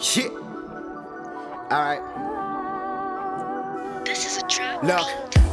Yeah. Alright. This is a trap. Look,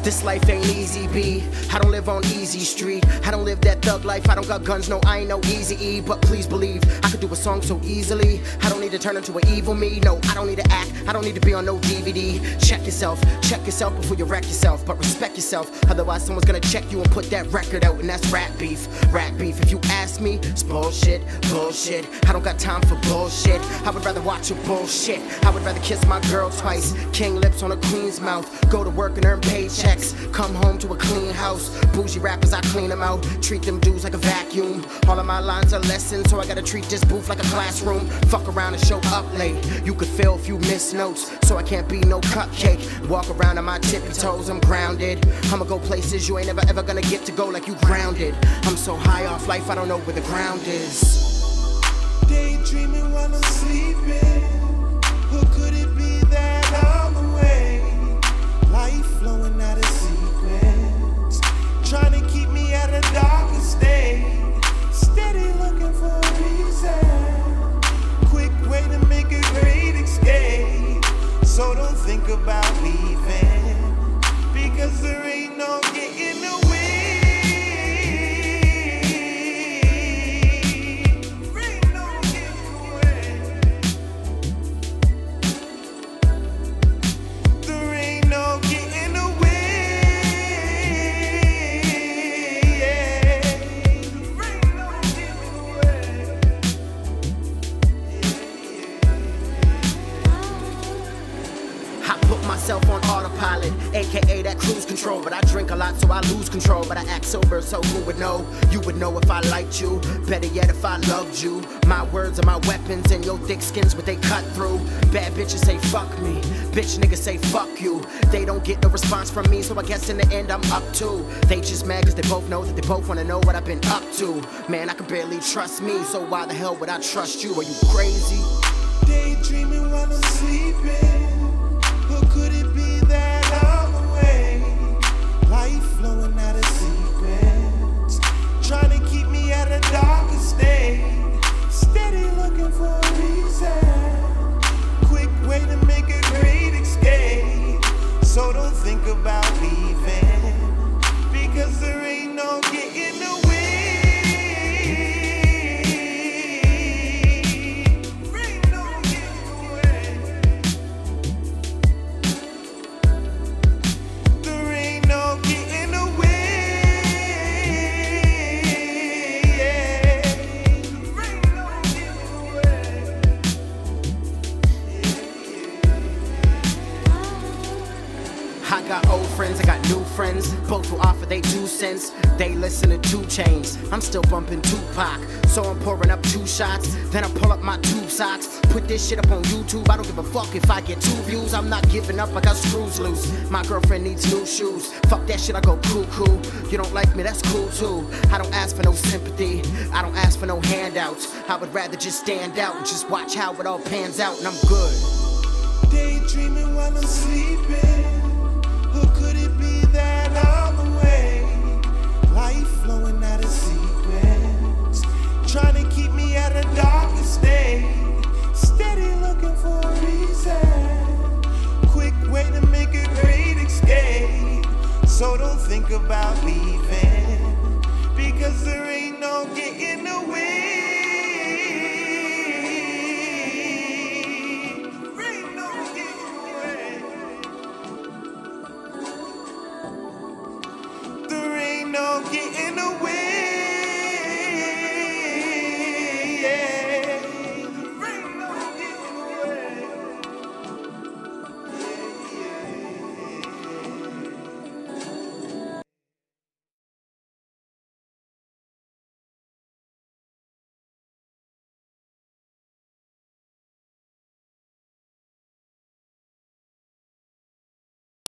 this life ain't easy, B. I don't live on easy street. I don't live that thug life. I don't got guns, no, I ain't no easy E. But please believe, I could do a song so easily. I don't need to turn into an evil me. No, I don't need to act. I don't need to be on no DVD. Check yourself, check yourself before you wreck yourself. But respect yourself, otherwise someone's gonna check you and put that record out, and that's rap beef. Rap beef. If you ask me, it's bullshit, bullshit. I don't got time for bullshit. I would rather watch your bullshit. I would rather kiss my girl twice. King lips on a queen's mouth. Go to work and earn paychecks. Come home to a clean house. Bougie rappers, I clean them out. Treat them dudes like a vacuum. All of my lines are lessons, so I gotta treat this booth like a classroom. Fuck around and show up late. You could fail if you miss notes, so I can't be no cupcake. Walk around on my tippy toes, I'm grounded. I'ma go places you ain't never ever gonna get to go like you grounded. I'm so high off life, I don't know where the ground is. Daydreaming while I'm sleeping. Myself on autopilot, aka that cruise control. But I drink a lot, so I lose control. But I act sober, so who would know? You would know if I liked you. Better yet, if I loved you. My words are my weapons, and your thick skin's what they cut through. Bad bitches say fuck me, bitch niggas say fuck you. They don't get no response from me, so I guess in the end I'm up to. They just mad cause they both know that they both wanna know what I've been up to. Man, I can barely trust me, so why the hell would I trust you? Are you crazy? Daydreaming while I'm sleeping. Who could it friends. Both will offer they two cents. They listen to 2 Chainz. I'm still bumping Tupac. So I'm pouring up two shots. Then I pull up my tube socks. Put this shit up on YouTube. I don't give a fuck if I get two views. I'm not giving up, I got screws loose. My girlfriend needs new shoes. Fuck that shit, I go cuckoo. You don't like me, that's cool too. I don't ask for no sympathy. I don't ask for no handouts. I would rather just stand out and just watch how it all pans out, and I'm good. Daydreaming while keep me at a darker state. Steady looking for a reason. Quick way to make a great escape. So don't think about leaving. Because there ain't no getting away.